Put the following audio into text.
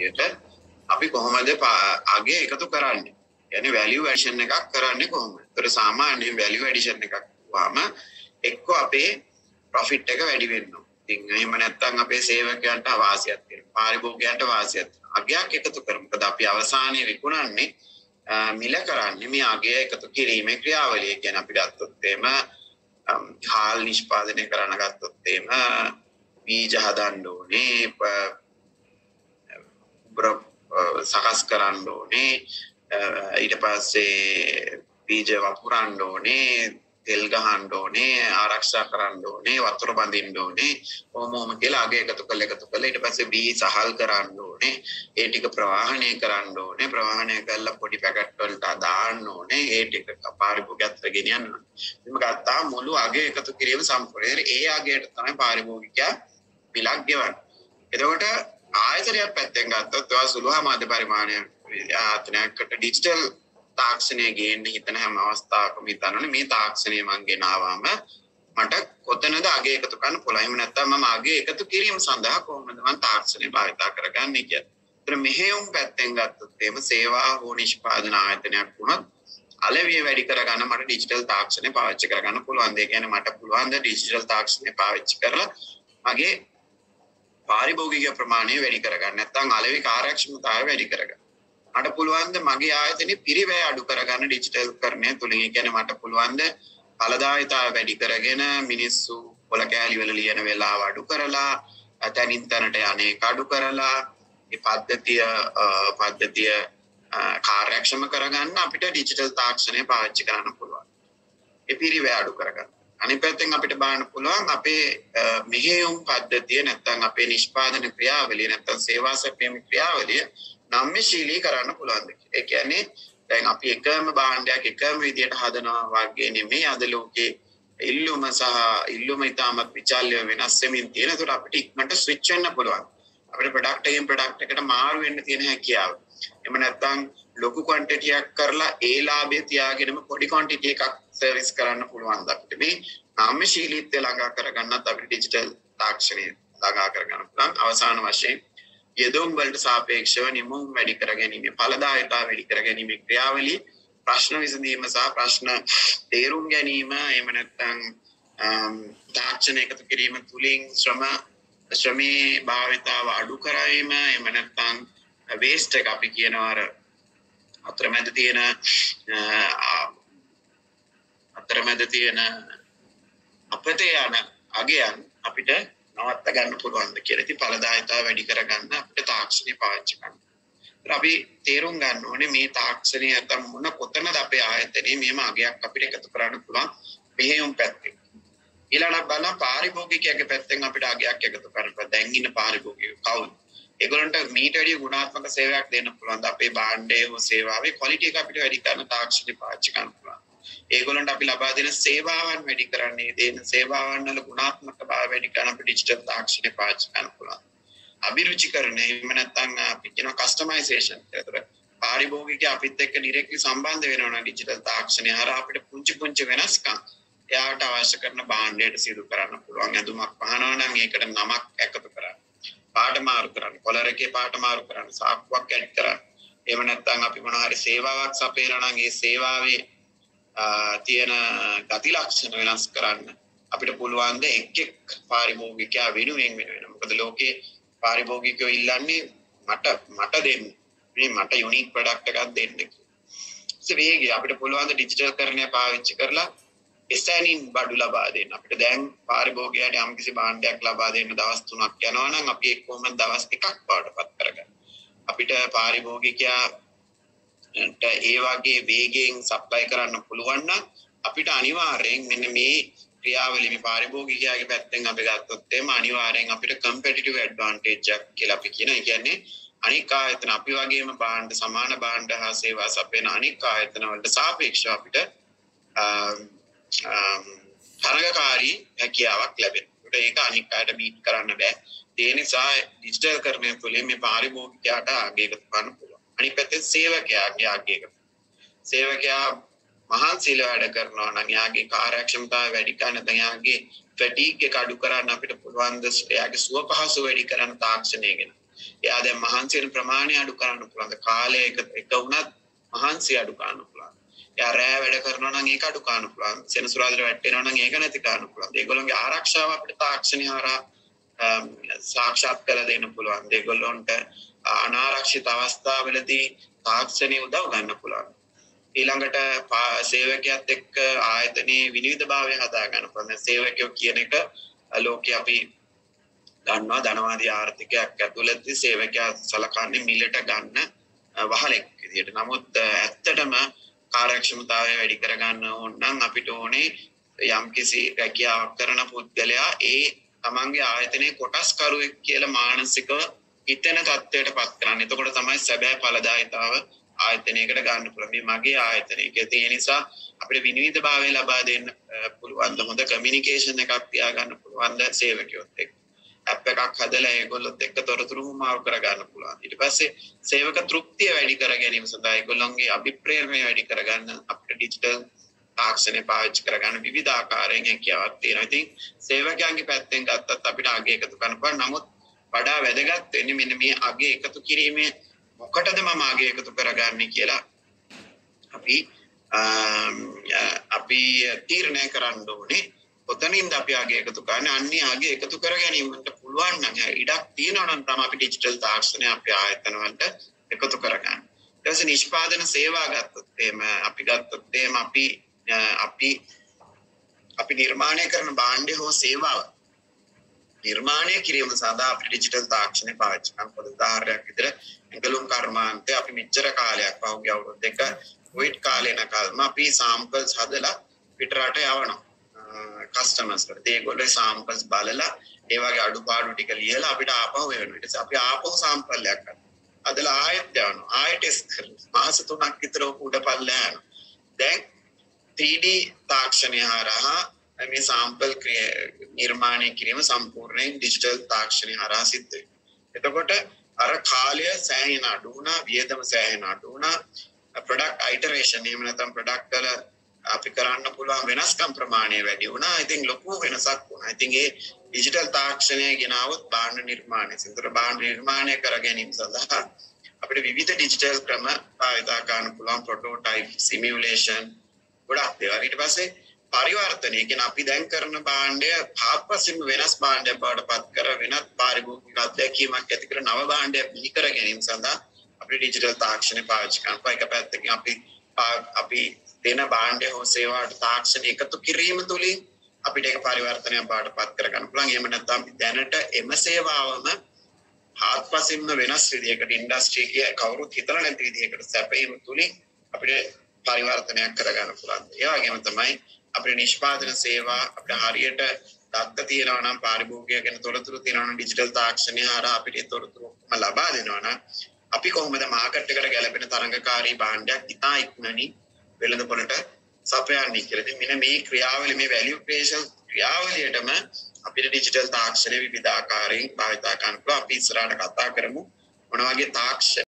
විදියට අපි කොහොමද අගේ එකතු කරන්නේ යන වැලියු ඇඩිෂන් එකක් කරන්නේ කොහොමද? ඒතර සාමාන්‍යයෙන් වැලියු ඇඩිෂන් එකක් වහම එක්ක අපේ ප්‍රොෆිට් එක වැඩි වෙන්න ඕන. ඉතින් එහෙම නැත්නම් අපේ සේවකයන්ට වාසියක් තියෙනවා. පාරිභෝගිකයන්ට වාසියක් තියෙනවා. අගයක් එකතු කරමු. මොකද අපි අවසානයේ විකුණන්නේ මිල කරන්නේ මේ අගය එකතු කිරීමේ ක්‍රියාවලිය. කියන්නේ අපි ගත්තොත් එහෙම හාල් නිෂ්පාදනය කරන්න ගත්තොත් එහෙම බීජ හදන්න ඕනේ සකස් කරන්න ඕනේ. ඊට පස්සේ බීජ වපුරන්න ඕනේ තෙල් ගහන්න ඕනේ ආරක්ෂා කරන්න ඕනේ වතුර බඳින්න ඕනේ. ඕම ඕම කියලා අග එකතු කරලා එකතු කරලා ඊට පස්සේ බී සහල් කරන්න ඕනේ. ඒ ටික ප්‍රවාහණය කරන්න ඕනේ. ප්‍රවාහණය කරලා පොඩි පැකට් වලට දාන්න ඕනේ. ඒ ටික පාරිභෝගිකත්ව ගෙනියන්න ඕනේ. මේ ගත්තා මුළු අග එකතු කිරීම සම්පූර්ණ ඒ අගයට තමයි පාරිභෝගිකයා බිලක් ගෙවන්නේ. එතකොට ආයතනයක් පැත්තෙන් ගත්තොත් ඔයා සුළු හමාද පරිමාණය ආයතනයකට ඩිජිටල් තාක්ෂණය ගේන්න හිතන හැම අවස්ථාවකම හිතනවනේ මේ තාක්ෂණය මං ගෙනාවාම මට කොතනද අගේ එකතු කරන්න පුළුවන් එහෙම නැත්නම් මම අගේ එකතු කිරීම සඳහා කොහොමද මම තාක්ෂණය භාවිතා කරගන්නේ කියලා. ඒතර මෙහෙයුම් පැත්තෙන් ගත්තොත් එහෙම සේවා හෝ නිෂ්පාදන ආයතනයක් වුණත් අලවිය වැඩි කරගන්න මට ඩිජිටල් තාක්ෂණය පාවිච්චි කරගන්න පුළුවන්. ඒ කියන්නේ මට පුළුවන් ද ඩිජිටල් තාක්ෂණය පාවිච්චි කරලා මගේ පාරිභෝගික ප්‍රමාණය වැඩි කරගන්න. නැත්නම් අලෙවි කාර්යක්ෂමතාවය වැඩි කරගන්න. මට පුළුවන්ද මගේ ආයතනයේ පිරිවැය අඩු කරගන්න ඩිජිටල් කරණය තුලින්. ඒ කියන්නේ මට පුළුවන්ද ඵලදායීතාවය වැඩි කරගෙන මිනිස්සු පොල කෑලි වල ලියන වෙලාව අඩු කරලා තැනින් තැනට යන්නේ අඩු කරලා මේ පද්ධතිය පද්ධතිය කාර්යක්ෂම කරගන්න අපිට ඩිජිටල් තාක්ෂණය පාවිච්චි කරන්න පුළුවන්. ඒ පිරිවැය අඩු කරගන්න. අනිත් පැත්තෙන් අපිට බලන්න පුළුවන් අපේ මෙහෙයුම් පද්ධතිය නැත්නම් අපේ නිෂ්පාදන ක්‍රියාවලිය නැත්නම් සේවා සැපයීම ක්‍රියාවලිය නම්‍යශීලී කරන්න පුළුවන්ද ඒ කියන්නේ දැන් අපි එකම භාණ්ඩයක් එකම විදියට හදනවා වගේ නෙමෙයි අද ලෝකේ ඉල්ලුම සහ ඉල්ලුම ඉතාමත් විචල්්‍ය වෙනස් වෙමින් තියෙන. ඒකට අපිට ඉක්මනට ස්විච් වෙන්න පුළුවන්. අපිට ප්‍රොඩක්ට් එකෙන් ප්‍රොඩක්ට් එකට මාරු වෙන්න තියෙන හැකියාව. එහෙම නැත්නම් ලොකු ක්වන්ටිටියක් කරලා ඒ ලාභය තියාගෙනම පොඩි ක්වන්ටිටි එකක් සර්විස් කරන්න පුළුවන් අපිට. මේ නාමශීලීත්වය ළඟා කරගන්නත් අපිට ඩිජිටල් තාක්ෂණය ළඟා කරගන්න පුළුවන්. අවසාන වශයෙන් යෙදුම් වලට සාපේක්ෂව නිමුම් වැඩි කර ගැනීම ඵලදායකතා වැඩි කර ගැනීම ක්‍රියාවලිය ප්‍රශ්න විසඳීම සහ ප්‍රශ්න තේරුම් ගැනීම එහෙම නැත්නම් තාක්ෂණ එකතු කිරීම තුලින් ශ්‍රම ශ්‍රමේ භාවිතාව අඩු කරවීම එහෙම නැත්නම් වේස්ට් එක අපි කියනවා අර අතරමැද තියෙන අතරමැද තියෙන අපතේ යන අගයන් අපිට නවත්ත ගන්න පුළුවන්ද කියලා. ඉතින් ඵලදායීතාව වැඩි කරගන්න අපිට තාක්ෂණය පාවිච්චි කරන්න. අපි තේරුම් ගන්න ඕනේ මේ තාක්ෂණය නැත්නම් මොන කොතනද අපේ ආයතනයේ මෙහෙම අගයක් අපිට එකතු කරන්න පුළුවන් මෙහෙයුම් පැත්තේ. ඊළඟට බලන්න පාරිභෝගිකයාගේ පැත්තෙන් අපිට අගයක් එකතු කරන්න පුළුවන්. දැන් ඉන්න පාරිභෝගිකයෝ කවුද? ඒගොල්ලන්ට මීට වැඩිය ගුණාත්මක සේවයක් දෙන්න පුළුවන්. අපේ භාණ්ඩයේ හෝ සේවාවේ ක්වලිටි එක අපිට වැඩි කරන්න තාක්ෂණය පාවිච්චි කරන්න පුළුවන්. ඒගොල්ලන්ට අපි ලබා දෙන සේවාවන් වැඩි කරන්නේ දෙන සේවාවන් වල ගුණාත්මක භාවය වැඩි කරන අපිට ඩිජිටල් තාක්ෂණය පාවිච්චි කරන්න පුළුවන්. අභිරුචිකරණය එහෙම නැත්නම් අපි කියන කස්ටමයිසේෂන් ඒතර පාරිභෝගික අපිත් එක්ක ඩිරෙක්ට්ලි සම්බන්ධ වෙනවා නම් ඩිජිටල් තාක්ෂණය හරහා අපිට පුංචි පුංචි වෙනස්කම් එයාට අවශ්‍ය කරන භාණ්ඩයට සිදු කරන්න පුළුවන්. ඇඳුමක් පහනවා නම් ඒකට නමක් එකතු කරන්න. පාට මාරු කරන්න. කොලර් එකේ පාට මාරු කරන්න. සාක්කුවක් ඇඩ් කරන්න. එහෙම නැත්නම් අපි මොනවා හරි සේවාවක් සපයනවා නම් ඒ සේවාවේ තියෙන ගති ලක්ෂණ වෙනස් කරන්න අපිට පුළුවන් ද එක් එක් පාරිභෝගිකයා වෙනුවෙන් වෙන මොකද ලෝකේ පාරිභෝගිකයෝ ඉල්ලන්නේ මට මට දෙන්න මේ මට යුනික් ප්‍රොඩක්ට් එකක් දෙන්න කියලා. වේගය අපිට පුළුවන් ද ඩිජිටල් කරණය පාවිච්චි කරලා එසැනින් බඩු ලබා දෙන්න. අපිට දැන් පාරිභෝගිකයාට යම්කිසි භාණ්ඩයක් ලබා දෙන්න දවස් 3ක් යනවා නම් අපි ඒක කොහොමද දවස් එකක් පාටපත් කරගන්නේ. අපිට පාරිභෝගිකයා ඒ වගේ වේගයෙන් සප්ලයි කරන්න පුළුවන් නම් අපිට අනිවාර්යෙන් මෙන්න මේ ක්‍රියාවලිය මේ පාරිභෝගිකයාගේ පැත්තෙන් අපි ගත්තොත් එහෙම අනිවාර්යෙන් අපිට කම්පිටිටිව් ඇඩ්වාන්ටේජ් එකක් කියලා අපි කියන. ඒ කියන්නේ අනික් ආයතන අපි වගේම භාණ්ඩ සමාන භාණ්ඩ හා සේවා සපයන අනික් ආයතන වලට සාපේක්ෂව අපිට තරගකාරී හැකියාවක් ලැබෙනවා. ඒක අනික් අයට බීට් කරන්න බෑ. ඒ නිසා ඩිජිටල් කරණය තුළින් මේ පාරිභෝගිකයාට අගයකට ගන්න පුළුවන්. අනිත් පැත්තෙන් සේවකයාගේ අගයකට. සේවකයා මහන්සිල වැඩ කරනවා නම් යාගේ කාර්යක්ෂමතාවය වැඩි කරන්න නැත්නම් යාගේ ෆැටිග් එක අඩු කරන්න අපිට පුළුවන් ද එයාගේ සුව පහසු වැඩි කරන්න තාක්ෂණය ගැන. එයා දැන් මහන්සි වෙන ප්‍රමාණය අඩු කරන්න පුළුවන්. කාලය එක එක වුණත් මහන්සි අඩු කරන්න පුළුවන්. එයා රෑ වැඩ කරනවා නම් ඒක අඩු කරන්න පුළුවන්. සෙනසුරාදාට වැටෙනවා නම් ඒක නැති කරන්න පුළුවන්. ඒගොල්ලන්ගේ ආරක්ෂාව අපිට තාක්ෂණය හරහා සාක්ෂාත් කර දෙන්න පුළුවන්. ඒගොල්ලොන්ට අනාරක්ෂිත අවස්ථාවලදී තාක්ෂණය උදව් ගන්න පුළුවන්. ඊළඟට සේවකයත් එක්ක ආයතනයේ විනිවිධභාවය හදා ගන්න පුළුවන්. සේවකයෝ කියන එක ලෝකේ අපි ගන්නවා ධනවාදී ආර්ථිකයක් ඇතුළතදී සේවකයා සලකන්නේ මිලට ගන්න වහලෙක් විදියට. නමුත් ඇත්තටම කාර්යක්ෂමතාවය වැඩි කරගන්න ඕන නම් අපිට ඕනේ යම්කිසි රැකියාවක් කරන පුද්ගලයා ඒ තමන්ගේ ආයතනයේ කොටස්කරුවෙක් කියලා මානසිකව හිතෙන තත්ත්වයට පත් කරන්න. එතකොට තමයි සැබෑ ඵලදායීතාව ආයතනයකට ගන්න පුළුවන්. මේ මගේ ආයතනයක. ඒ නිසා අපිට විනිවිදභාවය ලබා දෙන්න පුළුවන් ද හොඳ කමියුනිකේෂන් එකක් තියාගන්න පුළුවන් ද සේවකයොත් එක්ක. ඇප් එකක් හදලා ඒගොල්ලොත් එක්ක තොරතුරු මාරු කරගන්න පුළුවන්. ඊට පස්සේ සේවක තෘප්තිය වැඩි කර ගැනීම සඳහා ඒගොල්ලොන්ගේ අභිප්‍රේරණය වැඩි කරගන්න අපිට ඩිජිටල් තාක්ෂණය පාවිච්චි කරගන්න විවිධ ආකාරයෙන් හැකියාවක් තියෙනවා. ඉතින් සේවකයන්ගේ පැත්තෙන් ගත්තත් අපිට අගය එකතු කරන්න පුළුවන්. නමුත් වඩා වැදගත් වෙන්නේ මෙන්න මේ අගය එකතු කිරීමේ මොකටද මම අගය එකතු කරගන්නේ කියලා අපි අපි තීරණය කරන්න ඕනේ. කොතනින්ද අපි අගය එකතු කරන්නේ? අන්නේ අගය එකතු කර ගැනීමට පුළුවන් නම් ඉඩක් තියෙනවා නම් තමයි අපි ඩිජිටල් තාක්ෂණය අපේ ආයතන වලට එකතු කරගන්නේ. ඊට පස්සේ නිෂ්පාදන සේවා ගත්තොත් එහෙම අපි ගත්තොත් එහෙම අපි අපි අපි නිර්මාණය කරන භාණ්ඩය හෝ සේවාව නිර්මාණය කිරීම සඳහා අපි ඩිජිටල් තාක්ෂණය පාවිච්චි කරන පොදු උදාහරණයක් විදිහට ඇඟලුම් කර්මාන්තය අපි මෙච්චර කාලයක් පහුගිය අවුරුදු දෙක කොවිඩ් කාලේ නකල්ම අපි සාම්පල්ස් හදලා පිටරට යවනවා කස්ටමර්ස්ලට ඒගොල්ලෝ සාම්පල්ස් බලලා ඒ වගේ අඩුපාඩු ටික ලියලා අපිට ආපහු එවනවා. ඊට පස්සේ අපි ආපහු සාම්පල්යක් ගන්නවා. අදලා ආයෙත් යවනවා ආයෙත් ටෙස්ට් කරනවා. මාස තුනක් විතර උඩ පල්ලෑ යනවා. දැන් 3D තාක්ෂණය හරහා මේ සාම්පල් නිර්මාණය කිරීම සම්පූර්ණයෙන් ඩිජිටල් තාක්ෂණය හරහා සිද්ධ වෙනවා. එතකොට අර කාලය සෑහෙන අඩු වුණා වියදම සෑහෙන අඩු වුණා. ප්‍රොඩක්ට් අයිටරේෂන් එහෙම නැත්නම් ප්‍රොඩක්ට් වල අපි කරන්න පුළුවන් වෙනස්කම් ප්‍රමාණය වැඩි වුණා. ඉතින් ලොකු වෙනසක් වුණා. ඉතින් ඒ ඩිජිටල් තාක්ෂණය ගෙනාවොත් භාණ්ඩ නිර්මාණය, සිතර භාණ්ඩ නිර්මාණය කර ගැනීම සඳහා අපිට විවිධ ඩිජිටල් ක්‍රම භාවිතා කරන්න පුළුවන් ප්‍රොටෝටයිප්, සිමියුලේෂන් ගොඩක් ඒවා. ඊට පස්සේ පරිවර්තනය කියන අපි දැන් කරන භාණ්ඩය හාත්පසින්ම වෙනස් භාණ්ඩයක් බවට පත් කර වෙනත් පාරිභෝගික අත්දැකීමක් ඇති කර නව භාණ්ඩයක් බිහි කර ගැනීම සඳහා අපි ඩිජිටල් තාක්ෂණය පාවිච්චි කරනවා. එක පැත්තකින් අපි අපි දෙන භාණ්ඩය හෝ සේවාවට තාක්ෂණය එකතු කිරීම තුළින් අපිට ඒක පරිවර්තනයක් බවට පත් කරගන්න පුළුවන්. එහෙම නැත්නම් අපි දැනට එම සේවාවම හාත්පසින්ම වෙනස් විදිහකට ඉන්ඩස්ට්‍රි එකේ කවුරුත් හිතලා නැති විදිහකට සැපයීම තුළින් අපිට පරිවර්තනයක් කරගන්න පුළුවන්. ඒ වගේම තමයි අපේ නිෂ්පාදන සේවා අපිට හරියට දත්ත තියෙනවා නම් පාරිභෝගිකය ගැන තොරතුරු තියෙනවා නම් ඩිජිටල් තාක්ෂණය හරහා අපිට ඒ තොරතුරු ලබා දෙනවා නම් අපි කොහොමද මාකට් එකට ගැලපෙන තරඟකාරී භාණ්ඩයක් ඉතා ඉක්මනින් වෙළඳ පොළට සපයන්නේ කියලා. ඉතින් මෙන්න මේ ක්‍රියාවලිය මේ වැලියු ක්‍රියේෂන් ක්‍රියාවලියටම අපිට ඩිජිටල් තාක්ෂණය විවිධ ආකාරයෙන් භාවිතා කරන්න පුළුවන්. අපි ඉස්සරහට කතා කරමු මොන වගේ තාක්ෂණ